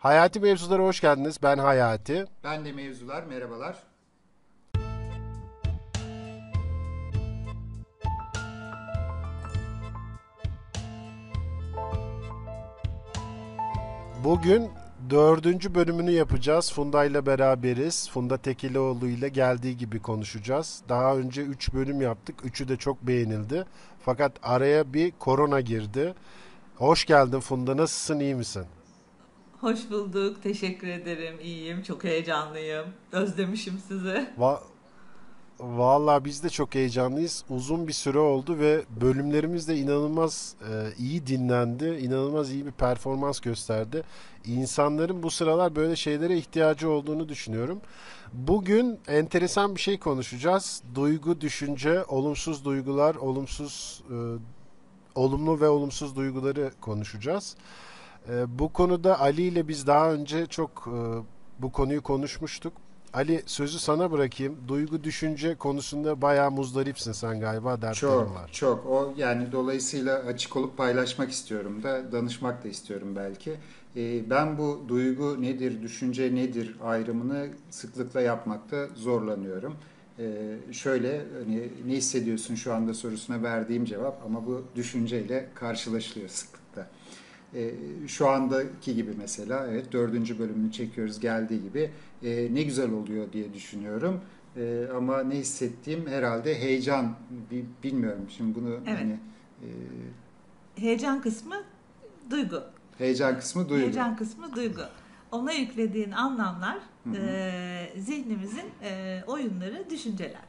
Hayati Mevzulara hoş geldiniz. Ben Hayati. Ben de Mevzular, merhabalar. Bugün dördüncü bölümünü yapacağız. Funda ile beraberiz. Funda Tekilioğlu ile geldiği gibi konuşacağız. Daha önce üç bölüm yaptık. Üçü de çok beğenildi. Fakat araya bir korona girdi. Hoş geldin Funda. Nasılsın? iyi misin? Hoş bulduk. Teşekkür ederim. İyiyim. Çok heyecanlıyım. Özlemişim sizi. Va Vallahi biz de çok heyecanlıyız. Uzun bir süre oldu ve bölümlerimiz de inanılmaz e, iyi dinlendi. İnanılmaz iyi bir performans gösterdi. İnsanların bu sıralar böyle şeylere ihtiyacı olduğunu düşünüyorum. Bugün enteresan bir şey konuşacağız. Duygu, düşünce, olumsuz duygular, olumsuz e, olumlu ve olumsuz duyguları konuşacağız. E, bu konuda Ali ile biz daha önce çok e, bu konuyu konuşmuştuk. Ali sözü sana bırakayım. Duygu düşünce konusunda bayağı muzdaripsin sen galiba dertlerin Çok, var. çok. O yani dolayısıyla açık olup paylaşmak istiyorum da, danışmak da istiyorum belki. Ee, ben bu duygu nedir, düşünce nedir ayrımını sıklıkla yapmakta zorlanıyorum. Ee, şöyle hani ne hissediyorsun şu anda sorusuna verdiğim cevap ama bu düşünceyle karşılaşılıyor sıklıkla. Ee, şu andaki gibi mesela evet dördüncü bölümünü çekiyoruz geldiği gibi e, ne güzel oluyor diye düşünüyorum. E, ama ne hissettiğim herhalde heyecan Bi- bilmiyorum şimdi bunu Evet. hani e, Heyecan kısmı duygu. heyecan kısmı duygu. Heyecan kısmı duygu. Ona yüklediğin anlamlar e, zihnimizin e, oyunları, düşünceler.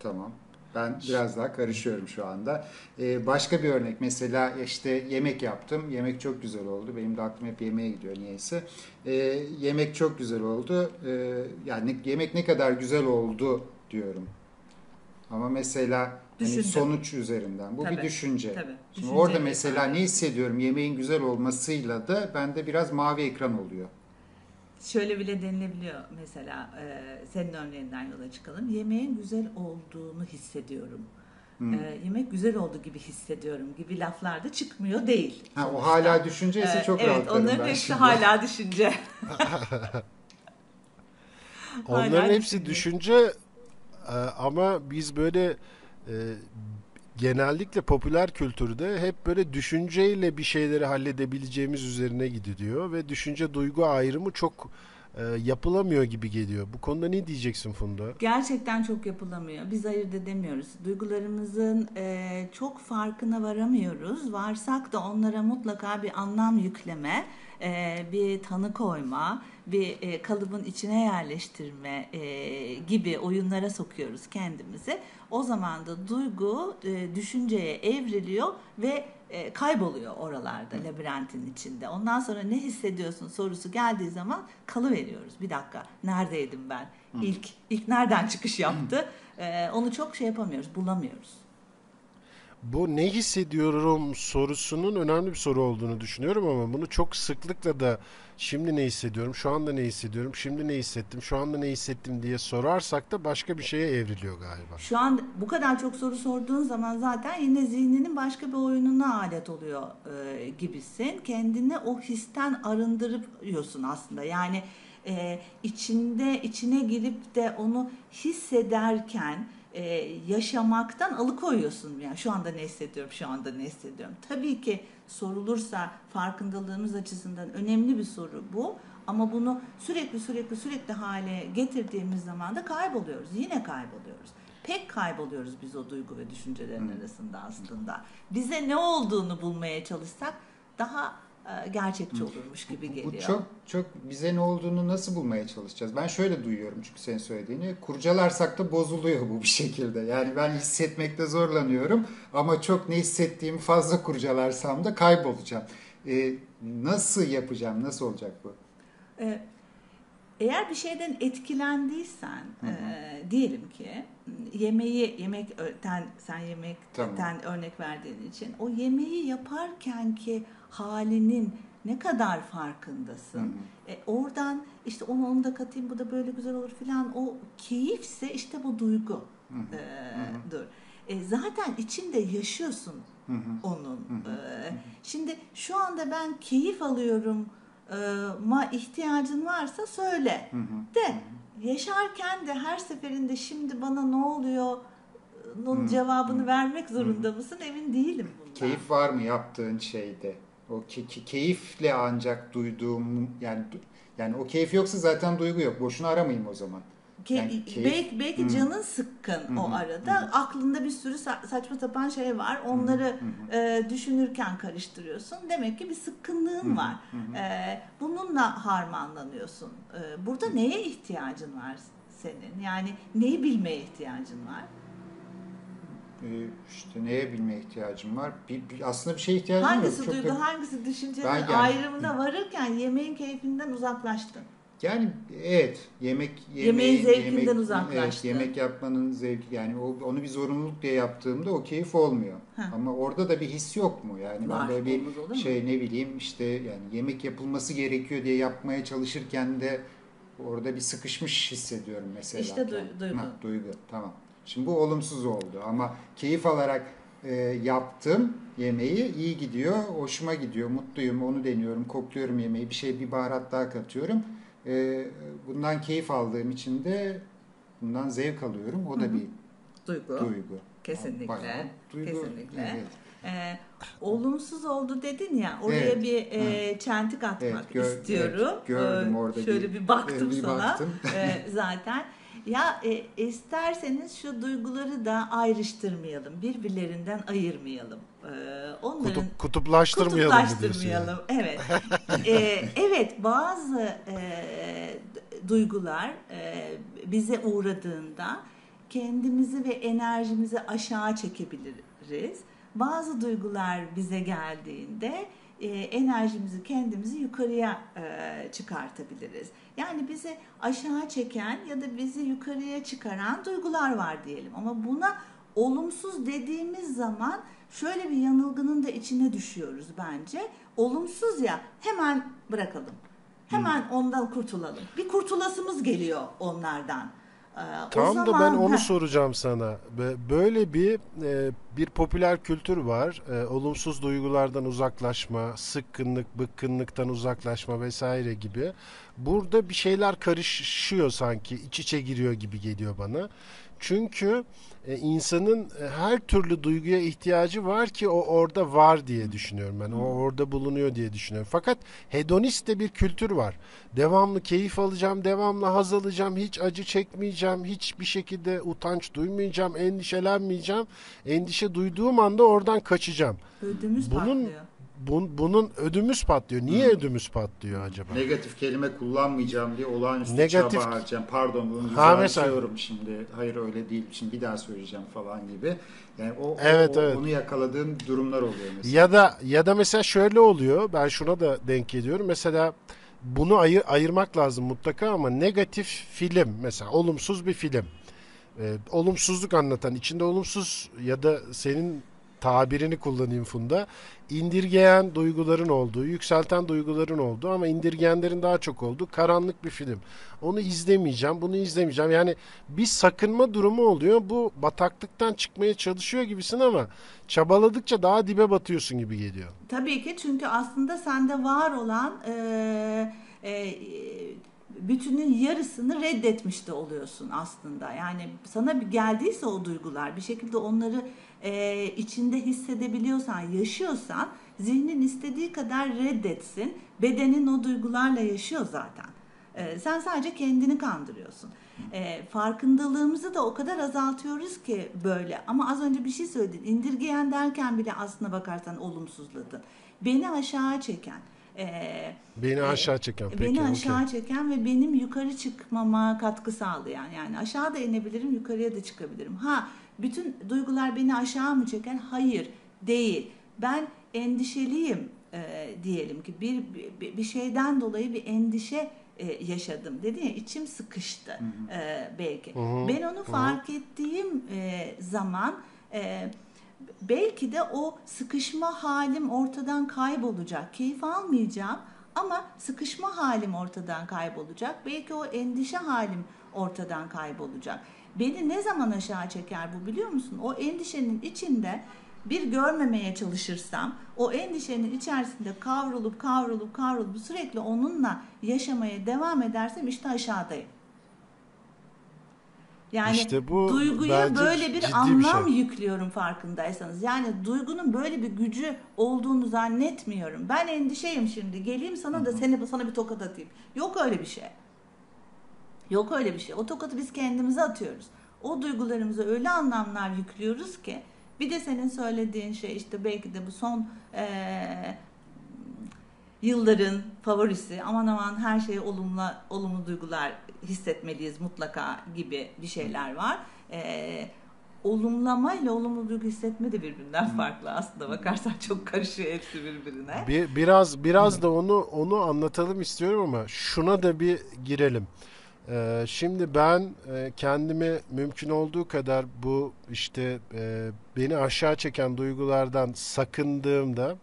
Tamam. Ben biraz daha karışıyorum şu anda. Ee, başka bir örnek mesela işte yemek yaptım. Yemek çok güzel oldu. Benim de aklım hep yemeğe gidiyor niyeyse. Ee, yemek çok güzel oldu. Ee, yani yemek ne kadar güzel oldu diyorum. Ama mesela hani sonuç üzerinden. Bu bir Tabii, düşünce. tabii. Şimdi orada mesela ne hissediyorum? Yemeğin güzel olmasıyla da bende biraz mavi ekran oluyor. Şöyle bile denilebiliyor mesela e, senin örneğinden yola çıkalım. Yemeğin güzel olduğunu hissediyorum. Hmm. E, yemek güzel oldu gibi hissediyorum gibi laflar da çıkmıyor değil. Ha, o hala düşünce ise çok evet, rahatlarım onların ben hepsi şimdi. hala düşünce. Onların Hala hepsi düşünce e, ama biz böyle e, genellikle popüler kültürde hep böyle düşünceyle bir şeyleri halledebileceğimiz üzerine gidiyor ve düşünce duygu ayrımı çok e, yapılamıyor gibi geliyor. Bu konuda ne diyeceksin Funda? Gerçekten çok yapılamıyor. Biz ayırt edemiyoruz. Duygularımızın e, çok farkına varamıyoruz. Varsak da onlara mutlaka bir anlam yükleme, e, bir tanı koyma, bir e, kalıbın içine yerleştirme e, gibi oyunlara sokuyoruz kendimizi. O zaman da duygu e, düşünceye evriliyor ve e, kayboluyor oralarda labirentin içinde. Ondan sonra ne hissediyorsun sorusu geldiği zaman kalıveriyoruz. Bir dakika neredeydim ben? İlk ilk nereden çıkış yaptı? E, onu çok şey yapamıyoruz, bulamıyoruz. Bu ne hissediyorum sorusunun önemli bir soru olduğunu düşünüyorum ama bunu çok sıklıkla da şimdi ne hissediyorum, şu anda ne hissediyorum, şimdi ne hissettim, şu anda ne hissettim diye sorarsak da başka bir şeye evriliyor galiba. Şu an bu kadar çok soru sorduğun zaman zaten yine zihninin başka bir oyununa alet oluyor e, gibisin. Kendini o histen arındırıyorsun aslında. Yani e, içinde içine girip de onu hissederken e, yaşamaktan alıkoyuyorsun. Yani şu anda ne hissediyorum, şu anda ne hissediyorum. Tabii ki sorulursa farkındalığımız açısından önemli bir soru bu. Ama bunu sürekli sürekli sürekli hale getirdiğimiz zaman da kayboluyoruz. Yine kayboluyoruz. Pek kayboluyoruz biz o duygu ve düşüncelerin arasında aslında. Bize ne olduğunu bulmaya çalışsak daha gerçekçi olurmuş gibi geliyor. Bu çok çok bize ne olduğunu nasıl bulmaya çalışacağız? Ben şöyle duyuyorum çünkü senin söylediğini. Kurcalarsak da bozuluyor bu bir şekilde. Yani ben hissetmekte zorlanıyorum ama çok ne hissettiğimi fazla kurcalarsam da kaybolacağım. Ee, nasıl yapacağım? Nasıl olacak bu? Ee, Eğer bir şeyden etkilendiysen, e, diyelim ki yemeği yemekten sen yemekten Tamam. örnek verdiğin için o yemeği yaparken ki halinin ne kadar farkındasın. E, oradan işte onu onu da katayım bu da böyle güzel olur filan o keyifse işte bu duygu. e, dur. E, zaten içinde yaşıyorsun onun. E, şimdi şu anda ben keyif alıyorum ma ihtiyacın varsa söyle. De yaşarken de her seferinde şimdi bana ne oluyor onun cevabını vermek zorunda mısın? Emin değilim bundan. Keyif var mı yaptığın şeyde? O ki, ki- keyifle ancak duyduğum yani yani o keyif yoksa zaten duygu yok. Boşuna aramayayım o zaman. Ke- Yani keyif- belki belki Hı. canın sıkkın Hı o arada. Aklında bir sürü sa- saçma sapan şey var. Onları e, düşünürken karıştırıyorsun. Demek ki bir sıkkınlığın var. E, bununla harmanlanıyorsun. E, burada neye ihtiyacın var senin? Yani neyi bilmeye ihtiyacın var? Ee, işte neye bilmeye ihtiyacım var? Bir, bir- aslında bir şeye ihtiyacım Hangisi yok. Çok duygu, da- hangisi düşüncenin yani- ayrımına varırken yemeğin keyfinden uzaklaştın. Yani evet yemek Yemeğin zevkinden yemek, uzaklaştın. Evet, yemek yapmanın zevki yani o, onu bir zorunluluk diye yaptığımda o keyif olmuyor. Heh. Ama orada da bir his yok mu? Yani Var, ben böyle bir olur mu? şey ne bileyim işte yani yemek yapılması gerekiyor diye yapmaya çalışırken de orada bir sıkışmış hissediyorum mesela. İşte du- duygu. Ha, duygu. Tamam. Şimdi bu olumsuz oldu ama keyif alarak e, yaptım yemeği iyi gidiyor, hoşuma gidiyor, mutluyum, onu deniyorum, kokluyorum yemeği, bir şey bir baharat daha katıyorum. E, bundan keyif aldığım için de bundan zevk alıyorum. O da bir Duygu. duygu. Kesinlikle. Bayağı duygu. Kesinlikle. Evet. Ee, olumsuz oldu dedin ya oraya Evet. bir e, çentik atmak Evet, gör- istiyorum. evet, gördüm Ee, orada Şöyle bir- bir, baktım bir sana baktım. Ee, zaten. Ya e, isterseniz şu duyguları da ayrıştırmayalım, birbirlerinden ayırmayalım. Ee, onların Kutup, kutuplaştırmayalım? Kutuplaştırmayalım. Evet. Ee, evet bazı e, duygular e, bize uğradığında kendimizi ve enerjimizi aşağı çekebiliriz. Bazı duygular bize geldiğinde e, enerjimizi kendimizi yukarıya e, çıkartabiliriz. Yani bizi aşağı çeken ya da bizi yukarıya çıkaran duygular var diyelim. Ama buna olumsuz dediğimiz zaman şöyle bir yanılgının da içine düşüyoruz bence. Olumsuz ya hemen bırakalım. Hemen ondan kurtulalım. Bir kurtulasımız geliyor onlardan. Ee, Tam da ben zaman- onu Heh. soracağım sana. Böyle bir e, bir popüler kültür var. E, olumsuz duygulardan uzaklaşma, sıkkınlık, bıkkınlıktan uzaklaşma vesaire gibi. Burada bir şeyler karışıyor sanki, iç içe giriyor gibi geliyor bana. Çünkü e, insanın e, her türlü duyguya ihtiyacı var ki o orada var diye düşünüyorum ben. O orada bulunuyor diye düşünüyorum. Fakat hedonist de bir kültür var. Devamlı keyif alacağım, devamlı haz alacağım, hiç acı çekmeyeceğim, hiçbir şekilde utanç duymayacağım, endişelenmeyeceğim. Endişe duyduğum anda oradan kaçacağım. Ödümüz Bunun patlıyor. Bun, bunun ödümüz patlıyor. Niye ödümüz patlıyor acaba? Negatif kelime kullanmayacağım diye olağanüstü Negatif- çaba harcayacağım. Pardon bunu Ha, düzeltiyorum şimdi. Hayır öyle değil. Şimdi bir daha söyleyeceğim falan gibi. Yani o, Evet, o- evet. onu yakaladığım durumlar oluyor mesela. Ya da ya da mesela şöyle oluyor. Ben şuna da denk geliyorum. Mesela bunu ayır, ayırmak lazım mutlaka ama negatif film mesela olumsuz bir film. Ee, olumsuzluk anlatan, içinde olumsuz ya da senin tabirini kullanayım Funda. indirgeyen duyguların olduğu, yükselten duyguların olduğu ama indirgeyenlerin daha çok olduğu karanlık bir film. Onu izlemeyeceğim, bunu izlemeyeceğim. Yani bir sakınma durumu oluyor. Bu bataklıktan çıkmaya çalışıyor gibisin ama çabaladıkça daha dibe batıyorsun gibi geliyor. Tabii ki çünkü aslında sende var olan e, e, bütünün yarısını reddetmiş de oluyorsun aslında. Yani sana bir geldiyse o duygular bir şekilde onları e, içinde hissedebiliyorsan, yaşıyorsan zihnin istediği kadar reddetsin. Bedenin o duygularla yaşıyor zaten. E, sen sadece kendini kandırıyorsun. E, farkındalığımızı da o kadar azaltıyoruz ki böyle. Ama az önce bir şey söyledin. İndirgeyen derken bile aslına bakarsan olumsuzladın. Beni aşağı çeken. E, Beni aşağı çeken peki. Beni aşağı çeken ve benim yukarı çıkmama katkı sağlayan. Yani aşağı da inebilirim, yukarıya da çıkabilirim. Ha, bütün duygular beni aşağı mı çeken? Hayır, değil. Ben endişeliyim e, diyelim ki bir, bir bir şeyden dolayı bir endişe e, yaşadım. Dedi ya içim sıkıştı e, belki. hı, Ben onu fark ettiğim e, zaman e, belki de o sıkışma halim ortadan kaybolacak. Keyif almayacağım ama sıkışma halim ortadan kaybolacak. Belki o endişe halim ortadan kaybolacak. Beni ne zaman aşağı çeker bu biliyor musun? O endişenin içinde bir görmemeye çalışırsam o endişenin içerisinde kavrulup kavrulup kavrulup sürekli onunla yaşamaya devam edersem işte aşağıdayım. Yani İşte bu duyguya böyle bir ciddi bir anlam şey. yüklüyorum farkındaysanız. Yani duygunun böyle bir gücü olduğunu zannetmiyorum. Ben endişeyim şimdi. Geleyim sana da seni sana bir tokat atayım. Yok öyle bir şey. Yok öyle bir şey. O tokatı biz kendimize atıyoruz. O duygularımıza öyle anlamlar yüklüyoruz ki bir de senin söylediğin şey işte belki de bu son eee, yılların favorisi aman aman her şeye olumlu olumlu duygular hissetmeliyiz mutlaka gibi bir şeyler var. Ee, olumlama ile olumlu duygu hissetme de birbirinden farklı aslında bakarsan çok karışıyor hepsi birbirine. Bir, biraz biraz da onu onu anlatalım istiyorum ama şuna da bir girelim. Ee, şimdi ben e, kendimi mümkün olduğu kadar bu işte e, beni aşağı çeken duygulardan sakındığımda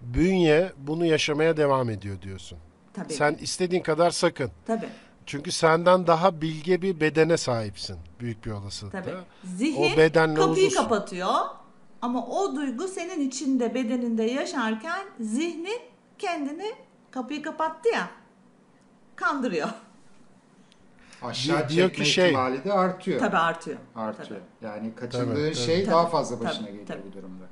bünye bunu yaşamaya devam ediyor diyorsun. Tabii. Sen istediğin kadar sakın. Tabii. Çünkü senden daha bilge bir bedene sahipsin büyük bir olasılıkla. Tabii. Zihin O bedenle kapıyı huzur- kapatıyor ama o duygu senin içinde bedeninde yaşarken zihnin kendini kapıyı kapattı ya kandırıyor. Aşağı Diyor ki çekme şey- ihtimali de artıyor. Tabii artıyor. Artıyor. Tabii. Yani kaçındığın Tabii, tabii. şey Tabii, daha fazla tabii, başına geliyor tabii. bu durumda.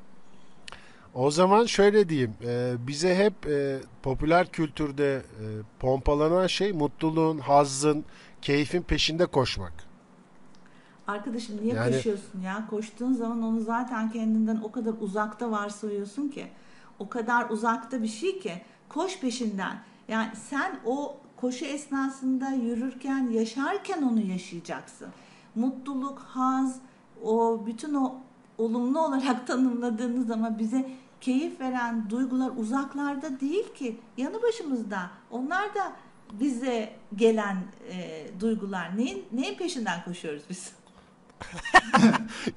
O zaman şöyle diyeyim, e, bize hep e, popüler kültürde e, pompalanan şey mutluluğun, hazzın, keyfin peşinde koşmak. Arkadaşım niye Yani- koşuyorsun ya? Koştuğun zaman onu zaten kendinden o kadar uzakta varsayıyorsun ki. O kadar uzakta bir şey ki. Koş peşinden. Yani sen o koşu esnasında yürürken, yaşarken onu yaşayacaksın. Mutluluk, haz, o bütün o olumlu olarak tanımladığınız ama bize keyif veren duygular uzaklarda değil ki. Yanı başımızda. Onlar da bize gelen e, duygular. Neyin, neyin peşinden koşuyoruz biz?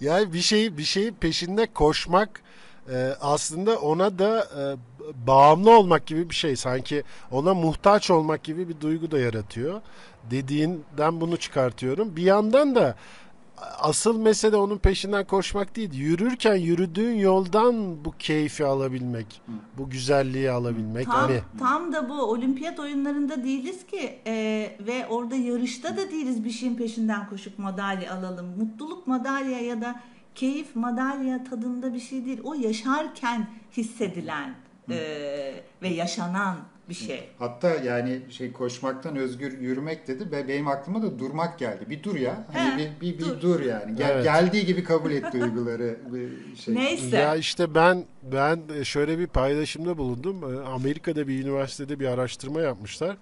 Yani bir şeyi bir şeyin peşinde koşmak e, aslında ona da e, bağımlı olmak gibi bir şey. Sanki ona muhtaç olmak gibi bir duygu da yaratıyor. Dediğinden bunu çıkartıyorum. Bir yandan da asıl mesele onun peşinden koşmak değil. Yürürken yürüdüğün yoldan bu keyfi alabilmek, bu güzelliği alabilmek. Tam, Hani tam da bu olimpiyat oyunlarında değiliz ki e, ve orada yarışta da değiliz bir şeyin peşinden koşup madalya alalım. Mutluluk madalya ya da keyif madalya tadında bir şey değil. O yaşarken hissedilen e, ve yaşanan bir şey. Hatta yani şey koşmaktan özgür yürümek dedi ve benim aklıma da durmak geldi. Bir dur ya. Hani He, bir, bir, bir dur. dur. yani. Gel, Evet. Geldiği gibi kabul et duyguları. Bir şey. Neyse. Ya işte ben ben şöyle bir paylaşımda bulundum. Ee, Amerika'da bir üniversitede bir araştırma yapmışlar.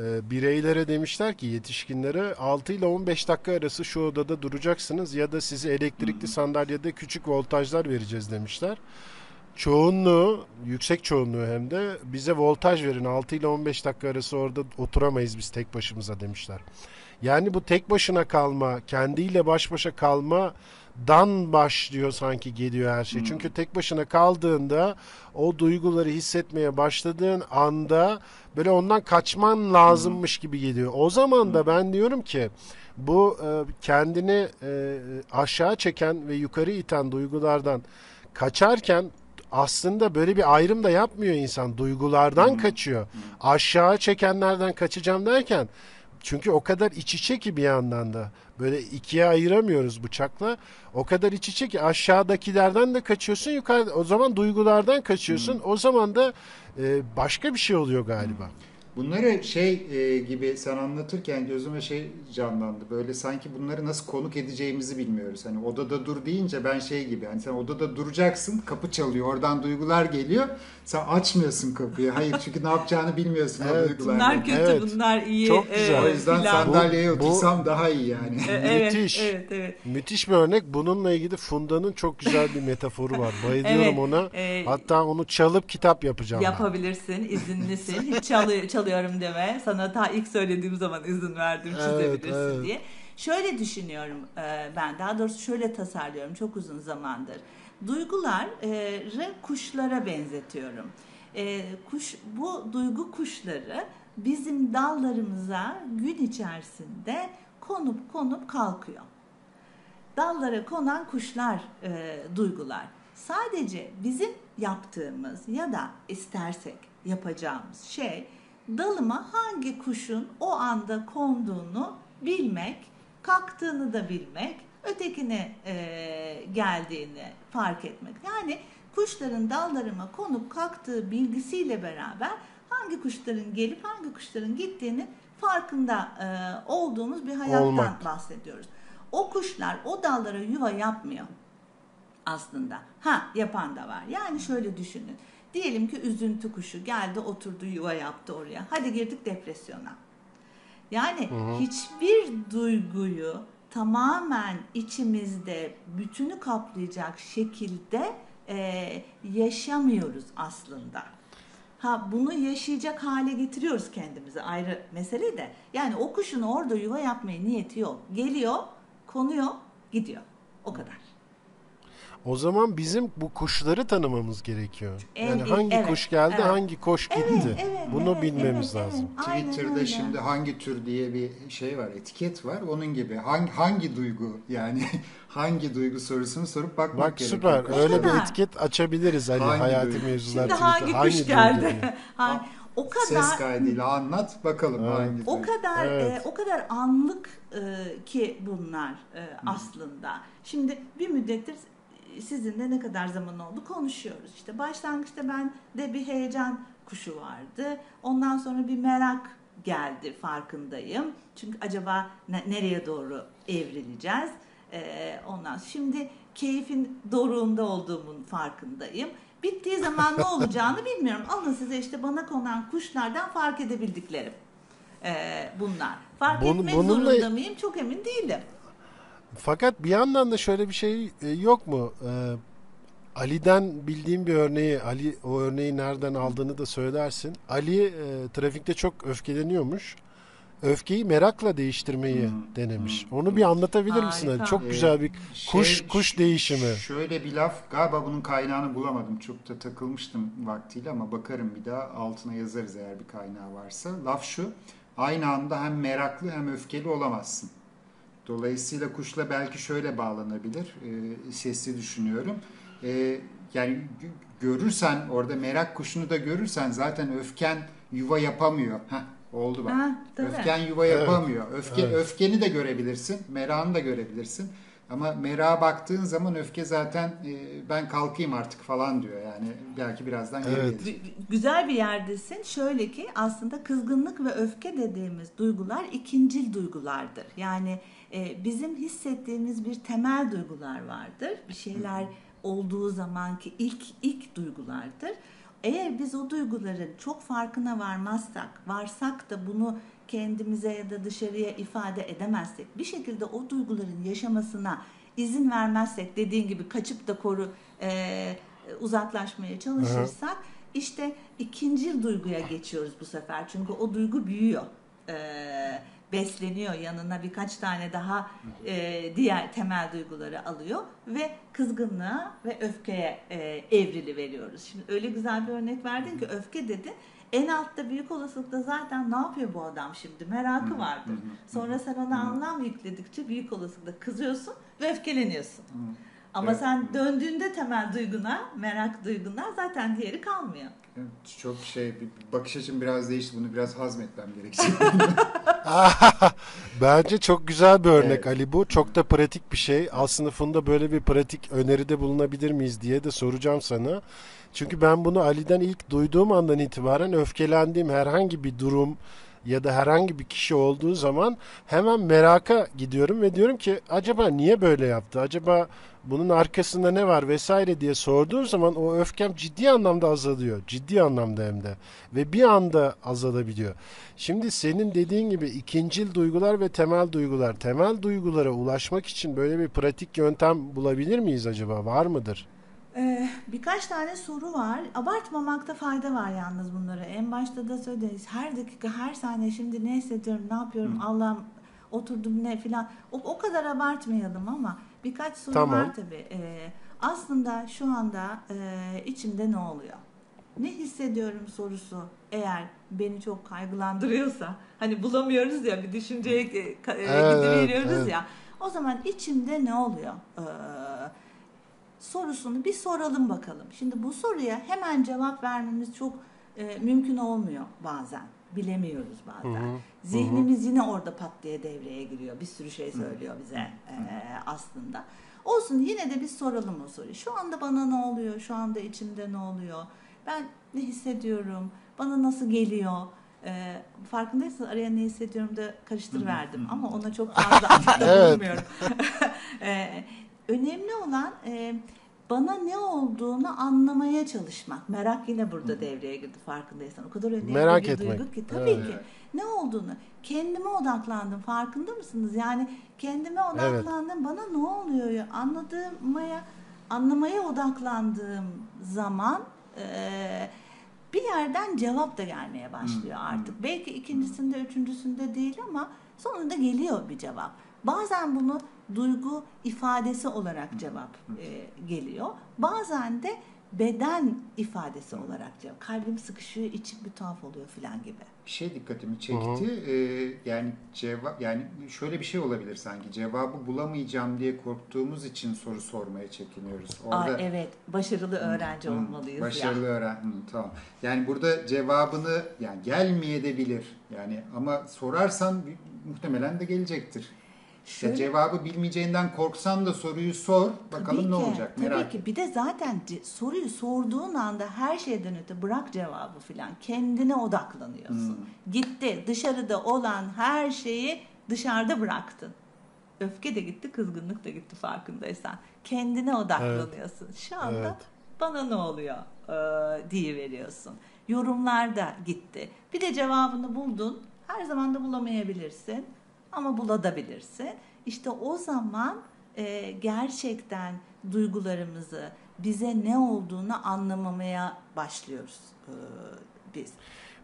Ee, Bireylere demişler ki yetişkinlere 6 ile 15 dakika arası şu odada duracaksınız ya da size elektrikli sandalyede küçük voltajlar vereceğiz demişler. Çoğunluğu, yüksek çoğunluğu hem de bize voltaj verin 6 ile 15 dakika arası orada oturamayız biz tek başımıza demişler. Yani bu tek başına kalma, kendiyle baş başa kalmadan başlıyor sanki geliyor her şey. Çünkü tek başına kaldığında o duyguları hissetmeye başladığın anda böyle ondan kaçman lazımmış gibi geliyor. O zaman da ben diyorum ki bu e, kendini e, aşağı çeken ve yukarı iten duygulardan kaçarken aslında böyle bir ayrım da yapmıyor insan. Duygulardan kaçıyor. Aşağı çekenlerden kaçacağım derken çünkü o kadar iç içe ki bir yandan da böyle ikiye ayıramıyoruz bıçakla. O kadar iç içe ki aşağıdakilerden de kaçıyorsun yukarı o zaman duygulardan kaçıyorsun. O zaman da e, başka bir şey oluyor galiba. Bunları şey e, gibi sen anlatırken gözüme şey canlandı. Böyle sanki bunları nasıl konuk edeceğimizi bilmiyoruz. Hani odada dur deyince ben şey gibi. Hani sen odada duracaksın, kapı çalıyor, oradan duygular geliyor. Sen açmıyorsun kapıyı. Hayır çünkü ne yapacağını bilmiyorsun o Evet. duygularla. Bunlar kötü, Evet. bunlar iyi. Çok güzel. O yüzden filan. sandalyeye Bu- bu- otursam daha iyi yani. E, evet, Müthiş. Evet, evet. Müthiş bir örnek. Bununla ilgili Funda'nın çok güzel bir metaforu var. Bayılıyorum Evet, ona. e, Hatta onu çalıp kitap yapacağım. ben. Yapabilirsin, izinlisin. Hiç çalıyor, çalıyorum deme. Sana ta ilk söylediğim zaman izin verdim çizebilirsin evet. diye. Şöyle düşünüyorum e, ben, daha doğrusu şöyle tasarlıyorum çok uzun zamandır. Duyguları kuşlara benzetiyorum. E, kuş, bu duygu kuşları bizim dallarımıza gün içerisinde konup konup kalkıyor dallara konan kuşlar e, duygular. Sadece bizim yaptığımız ya da istersek yapacağımız şey dalıma hangi kuşun o anda konduğunu bilmek, kalktığını da bilmek, ötekine e, geldiğini fark etmek. Yani kuşların dallarıma konup kalktığı bilgisiyle beraber hangi kuşların gelip hangi kuşların gittiğini farkında e, olduğumuz bir hayattan Olmak. bahsediyoruz. O kuşlar o dallara yuva yapmıyor aslında. Ha yapan da var. Yani şöyle düşünün. Diyelim ki üzüntü kuşu geldi oturdu yuva yaptı oraya. Hadi girdik depresyona. Yani hiçbir duyguyu tamamen içimizde bütünü kaplayacak şekilde e, yaşamıyoruz aslında. Ha bunu yaşayacak hale getiriyoruz kendimizi ayrı mesele de. Yani o kuşun orada yuva yapmaya niyeti yok. Geliyor, konuyor, gidiyor. O kadar. O zaman bizim bu kuşları tanımamız gerekiyor. En yani hangi evet, kuş geldi, evet. hangi koş gitti. Evet, evet, Bunu evet, bilmemiz evet, lazım. evet. Twitter'da öyle. şimdi hangi tür diye bir şey var, etiket var. Onun gibi hangi hangi duygu yani hangi duygu sorusunu sorup bakmak Bak gerekiyor. süper. Öyle bir etiket açabiliriz Ali Hangi hayati duygu? mevzular Şimdi Twitter. hangi kuş duygu geldi? o kadar Ses kaydıyla anlat bakalım Evet. hangi O kadar Evet. e, o kadar anlık e, ki bunlar e, aslında. Şimdi bir müddettir sizinle ne kadar zaman oldu konuşuyoruz. İşte başlangıçta ben de bir heyecan kuşu vardı. Ondan sonra bir merak geldi farkındayım. Çünkü acaba ne- nereye doğru evrileceğiz? E, ondan şimdi keyfin doruğunda olduğumun farkındayım. Bittiği zaman ne olacağını bilmiyorum. Alın size işte bana konan kuşlardan fark edebildiklerim. Ee, bunlar. Fark Bunu- etmek bununla- zorunda mıyım? Çok emin değilim. Fakat bir yandan da şöyle bir şey e, yok mu? Ee, Ali'den bildiğim bir örneği, Ali o örneği nereden aldığını da söylersin. Ali e, trafikte çok öfkeleniyormuş. Öfkeyi merakla değiştirmeyi Hmm, denemiş. Onu bir anlatabilir misin? Harika. Ali? Çok Ee, güzel bir kuş şey- kuş değişimi. Şöyle bir laf galiba bunun kaynağını bulamadım. Çok da takılmıştım vaktiyle ama bakarım bir daha altına yazarız eğer bir kaynağı varsa. Laf şu. Aynı anda hem meraklı hem öfkeli olamazsın. Dolayısıyla kuşla belki şöyle bağlanabilir. E, sesli düşünüyorum. E, yani gö- görürsen orada merak kuşunu da görürsen zaten öfken yuva yapamıyor. Heh, oldu bak. Ha. Öfken yuva Evet. yapamıyor. Öfke Evet. öfkeni de görebilirsin, merakını da görebilirsin. Ama meраğa baktığın zaman öfke zaten e, ben kalkayım artık falan diyor. Yani belki birazdan geri Evet. Güzel bir yerdesin. Şöyle ki aslında kızgınlık ve öfke dediğimiz duygular ikincil duygulardır. Yani e, bizim hissettiğimiz bir temel duygular vardır. Bir şeyler olduğu zamanki ilk ilk duygulardır. Eğer biz o duyguların çok farkına varmazsak, varsak da bunu kendimize ya da dışarıya ifade edemezsek, bir şekilde o duyguların yaşamasına izin vermezsek, dediğin gibi kaçıp da koru e, uzaklaşmaya çalışırsak, işte ikinci duyguya geçiyoruz bu sefer. Çünkü o duygu büyüyor. E, besleniyor yanına birkaç tane daha e, diğer temel duyguları alıyor ve kızgınlığa ve öfkeye e, evrili veriyoruz. Şimdi öyle güzel bir örnek verdin ki öfke dedi. En altta büyük olasılıkla zaten ne yapıyor bu adam şimdi merakı vardır. Sonra sen ona anlam yükledikçe büyük olasılıkla kızıyorsun ve öfkeleniyorsun. Ama Evet. sen döndüğünde temel duyguna, merak duyguna zaten diğeri kalmıyor. Evet, Çok şey bir bakış açım biraz değişti. Bunu biraz hazmetmem gerekecek. Bence çok güzel bir örnek Evet. Ali bu. Çok da pratik bir şey. Aslında Funda böyle bir pratik öneride bulunabilir miyiz diye de soracağım sana. Çünkü ben bunu Ali'den ilk duyduğum andan itibaren öfkelendiğim herhangi bir durum ya da herhangi bir kişi olduğu zaman hemen meraka gidiyorum ve diyorum ki acaba niye böyle yaptı? Acaba bunun arkasında ne var vesaire diye sorduğum zaman o öfkem ciddi anlamda azalıyor. Ciddi anlamda hem de. Ve bir anda azalabiliyor. Şimdi senin dediğin gibi ikincil duygular ve temel duygular. Temel duygulara ulaşmak için böyle bir pratik yöntem bulabilir miyiz acaba? Var mıdır? Ee, birkaç tane soru var. Abartmamakta fayda var yalnız bunları. En başta da söylediniz. Her dakika, her saniye şimdi ne hissediyorum, ne yapıyorum, Allah'ım oturdum ne filan. O, o kadar abartmayalım ama birkaç soru Tamam. var tabii. Ee, aslında şu anda e, içimde ne oluyor? Ne hissediyorum sorusu eğer beni çok kaygılandırıyorsa hani bulamıyoruz ya bir düşünceye e, ka- e, Evet, gidiveriyoruz evet. ya o zaman içimde ne oluyor? Ee, sorusunu bir soralım bakalım. Şimdi bu soruya hemen cevap vermemiz çok e, mümkün olmuyor bazen. Bilemiyoruz bazen. Hı hı. Zihnimiz yine orada pat diye devreye giriyor. Bir sürü şey söylüyor bize e, aslında. Olsun yine de bir soralım o soruyu. Şu anda bana ne oluyor? Şu anda içimde ne oluyor? Ben ne hissediyorum? Bana nasıl geliyor? E, farkındaysanız araya ne hissediyorum da karıştırıverdim ama ona çok fazla Evet. bulunmuyorum. e, önemli olan e, bana ne olduğunu anlamaya çalışmak. Merak yine burada devreye girdi farkındaysan. O kadar önemli Merak bir etmek. duygu ki tabii Evet. ki. Ne olduğunu kendime odaklandım. Farkında mısınız? Yani kendime odaklandım. Bana ne oluyor ya? Anladığımaya anlamaya odaklandığım zaman eee, bir yerden cevap da gelmeye başlıyor artık. Belki ikincisinde, üçüncüsünde değil ama sonunda geliyor bir cevap. Bazen bunu duygu ifadesi olarak cevap e, geliyor. Bazen de beden ifadesi olarak cevap. Kalbim sıkışıyor, içim bir tuhaf oluyor filan gibi. Bir şey dikkatimi çekti. Ee, yani cevap yani şöyle bir şey olabilir sanki. Cevabı bulamayacağım diye korktuğumuz için soru sormaya çekiniyoruz. Aa, evet, başarılı öğrenci Hı, olmalıyız Başarılı ya. öğren. Hı, tamam. Yani burada cevabını yani gelmeyebilir. Yani ama sorarsan muhtemelen de gelecektir. Ya Şöyle- cevabı bilmeyeceğinden korksan da soruyu sor. Bakalım Tabii ne ki, olacak. Tabii Merak ki. et. Bir de zaten soruyu sorduğun anda her şeyden öte bırak cevabı filan. Kendine odaklanıyorsun. Gitti. Dışarıda olan her şeyi dışarıda bıraktın. Öfke de gitti, kızgınlık da gitti farkındaysan. Kendine odaklanıyorsun. Şu anda Evet. bana ne oluyor ee, diye veriyorsun. Yorumlar da gitti. Bir de cevabını buldun. Her zaman da bulamayabilirsin ama bulabilirsin. İşte o zaman e, gerçekten duygularımızı, bize ne olduğunu anlamamaya başlıyoruz e, biz.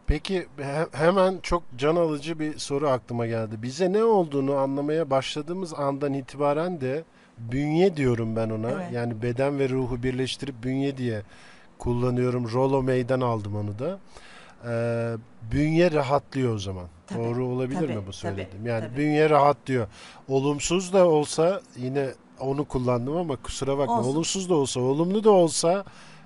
Peki he- hemen çok can alıcı bir soru aklıma geldi. Bize ne olduğunu anlamaya başladığımız andan itibaren de bünye diyorum ben ona. Evet. Yani beden ve ruhu birleştirip bünye diye kullanıyorum. Rollo meydan aldım onu da. Ee, bünye rahatlıyor o zaman. Tabii, Doğru olabilir tabii, mi bu tabii, söylediğim? Yani tabii. bünye rahatlıyor. Olumsuz da olsa yine onu kullandım ama kusura bakma. Olsun. Olumsuz da olsa, olumlu da olsa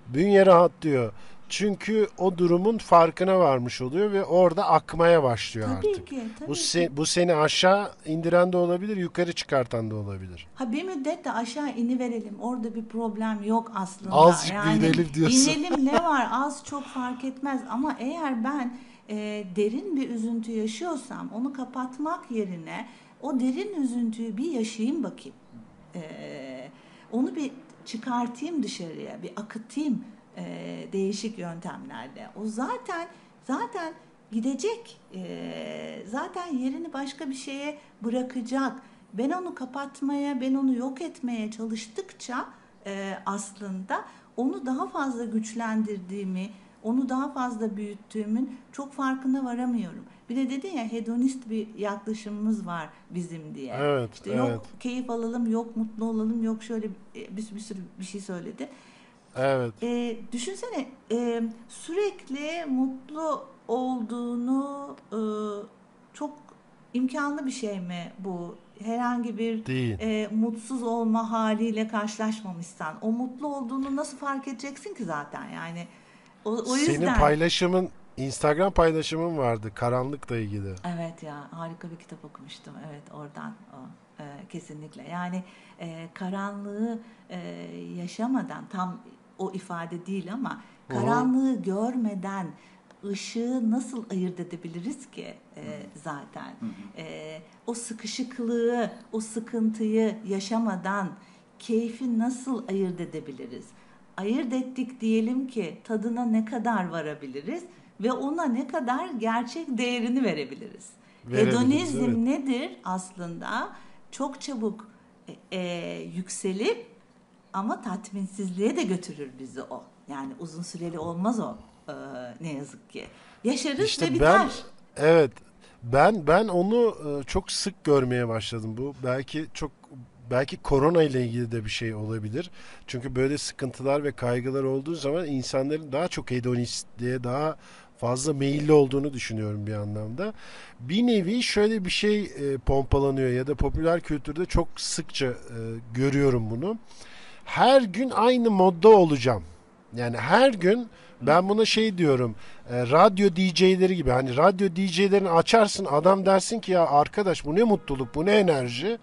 bünye rahatlıyor. Çünkü o durumun farkına varmış oluyor ve orada akmaya başlıyor Tabii artık. ki, tabii Bu, ki. se- bu seni aşağı indiren de olabilir, yukarı çıkartan da olabilir. Ha bir müddet de aşağı iniverelim. Orada bir problem yok aslında. Azıcık bir inelim diyorsun. İnelim ne var? Az çok fark etmez. Ama eğer ben e, derin bir üzüntü yaşıyorsam onu kapatmak yerine o derin üzüntüyü bir yaşayayım bakayım. E, onu bir çıkartayım dışarıya, bir akıtayım e, değişik yöntemlerle. O zaten zaten gidecek. E, zaten yerini başka bir şeye bırakacak. Ben onu kapatmaya, ben onu yok etmeye çalıştıkça e, aslında onu daha fazla güçlendirdiğimi, onu daha fazla büyüttüğümün çok farkına varamıyorum. Bir de dedin ya hedonist bir yaklaşımımız var bizim diye. Evet, İşte yok evet. keyif alalım, yok mutlu olalım, yok şöyle bir, bir, bir sürü bir şey söyledi. Evet. E, düşünsene e, sürekli mutlu olduğunu e, çok imkanlı bir şey mi bu? Herhangi bir Değil. e, mutsuz olma haliyle karşılaşmamışsan o mutlu olduğunu nasıl fark edeceksin ki zaten yani o, o yüzden Senin paylaşımın, Instagram paylaşımın vardı karanlıkla ilgili. evet ya harika bir kitap okumuştum evet oradan o e, kesinlikle yani e, karanlığı e, yaşamadan tam o ifade değil ama karanlığı görmeden ışığı nasıl ayırt edebiliriz ki e, zaten E, o sıkışıklığı o sıkıntıyı yaşamadan keyfi nasıl ayırt edebiliriz ayırt ettik diyelim ki tadına ne kadar varabiliriz ve ona ne kadar gerçek değerini verebiliriz. Verebiliriz, Hedonizm evet. nedir aslında? Çok çabuk e, e, yükselip ama tatminsizliğe de götürür bizi o. Yani uzun süreli olmaz o e, ne yazık ki. Yaşarız ve İşte biter. ben evet ben ben onu e, çok sık görmeye başladım. Bu belki çok belki korona ile ilgili de bir şey olabilir. Çünkü böyle sıkıntılar ve kaygılar olduğu zaman insanların daha çok hedonistliğe daha fazla meyilli olduğunu düşünüyorum bir anlamda. Bir nevi şöyle bir şey e, pompalanıyor ya da popüler kültürde çok sıkça e, görüyorum bunu. Her gün aynı modda olacağım. Yani her gün ben buna şey diyorum. e, radyo DJ'leri gibi. Hani radyo DJ'lerini açarsın adam dersin ki ya arkadaş bu ne mutluluk bu ne enerji.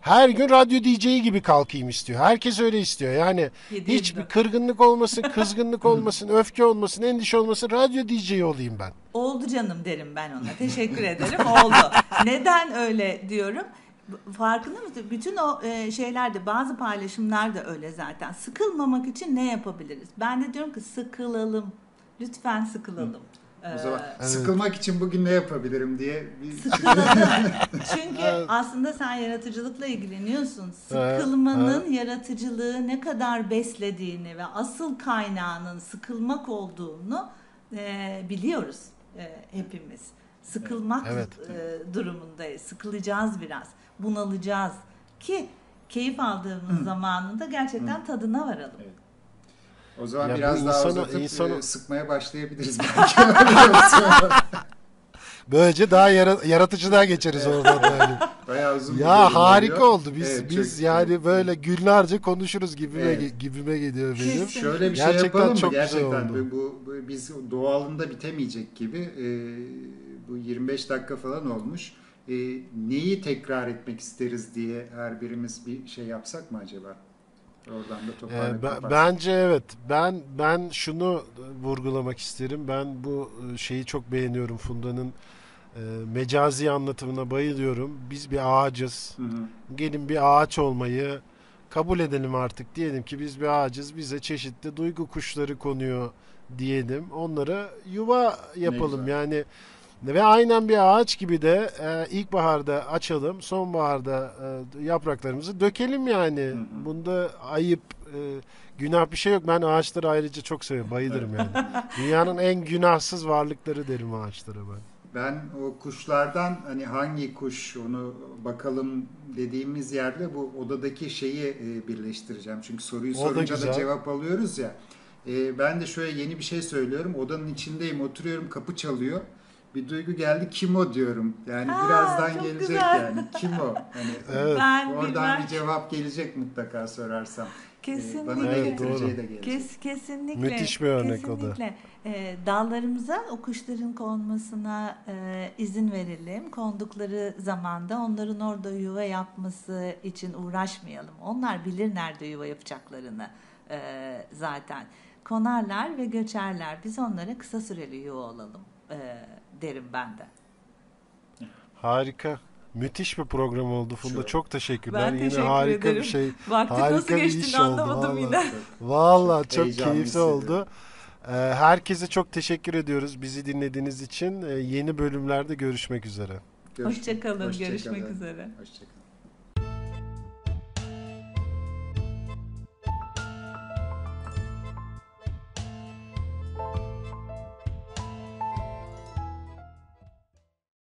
Her gün radyo DJ'i gibi kalkayım istiyor. Herkes öyle istiyor. Yani Yedi hiçbir kırgınlık olmasın, kızgınlık olmasın, öfke olmasın, endişe olmasın. Radyo DJ'i olayım ben. Oldu canım derim ben ona. Teşekkür ederim. Oldu. Neden öyle diyorum? Farkında mısın? Bütün o e, şeylerde bazı paylaşımlar da öyle zaten. Sıkılmamak için ne yapabiliriz? Ben de diyorum ki sıkılalım. Lütfen sıkılalım. O zaman Ee, sıkılmak için bugün ne yapabilirim diye bir. Çünkü aslında sen yaratıcılıkla ilgileniyorsun. Evet, Sıkılmanın yaratıcılığı ne kadar beslediğini ve asıl kaynağının sıkılmak olduğunu e, biliyoruz e, hepimiz. Sıkılmak Evet. e, durumundayız. Sıkılacağız biraz. Bunalacağız ki keyif aldığımız zamanında gerçekten tadına varalım. Evet. O zaman Ya biraz daha insana- uzatıp insana- e, sıkmaya başlayabiliriz belki. Böylece daha yara- yaratıcılığa geçeriz oradan yani. Bayağı uzun Ya harika oluyor. oldu. Biz Evet, biz çok- yani böyle günlerce konuşuruz gibime Evet. gibime geliyor benim. Şöyle bir şey Gerçekten yapalım mı? çok güzel Gerçekten oldu. bu, bu, bu- biz doğalında bitemeyecek gibi e, bu 25 dakika falan olmuş. E, neyi tekrar etmek isteriz diye her birimiz bir şey yapsak mı acaba? Oradan da Ee, toparlayıp ben- kapatsam. bence evet. Ben ben şunu vurgulamak isterim. Ben bu e, şeyi çok beğeniyorum Funda'nın e, mecazi anlatımına bayılıyorum. Biz bir ağacız. Hı hı. Gelin bir ağaç olmayı kabul edelim artık. Diyelim ki biz bir ağacız. Bize çeşitli duygu kuşları konuyor diyelim. Onlara yuva yapalım. Yani ve aynen bir ağaç gibi de e, ilkbaharda açalım, sonbaharda e, yapraklarımızı dökelim yani. hı. Bunda ayıp, e, günah bir şey yok. Ben ağaçları ayrıca çok seviyorum, bayılırım yani. Dünyanın en günahsız varlıkları derim ağaçlara ben. Ben o kuşlardan hani hangi kuş onu bakalım dediğimiz yerde bu odadaki şeyi e, birleştireceğim. Çünkü soruyu O da sorunca da güzel. cevap alıyoruz ya. E, ben de şöyle yeni bir şey söylüyorum. Odanın içindeyim, oturuyorum, kapı çalıyor. Bir duygu geldi kim o diyorum. Yani Aa, birazdan gelecek güzel. yani. Kim o? Hani Evet. Ben oradan bilmem. bir cevap gelecek mutlaka sorarsam. E, Kesinlikle. bana ne Evet, doğru. de gelecek. Kes, kesinlikle. Müthiş bir örnek o da. kesinlikle. Ee, dallarımıza o kuşların konmasına e, izin verelim. Kondukları zamanda onların orada yuva yapması için uğraşmayalım. Onlar bilir nerede yuva yapacaklarını e, zaten. Konarlar ve göçerler. Biz onlara kısa süreli yuva olalım e, derim ben de. Harika. Müthiş bir program oldu Funda. Çok. Çok teşekkürler. Ben Yine teşekkür harika ederim. bir şey. Vaktin Harika nasıl bir geçtiğini iş oldu, anlamadım vallahi. yine. Vallahi çok Heyecanlı keyifli oldu. Ee, herkese çok teşekkür ediyoruz bizi dinlediğiniz için. Ee, yeni bölümlerde görüşmek üzere. Görüş- Hoşçakalın. Hoşça Görüşmek kalın. üzere. Hoşçakalın.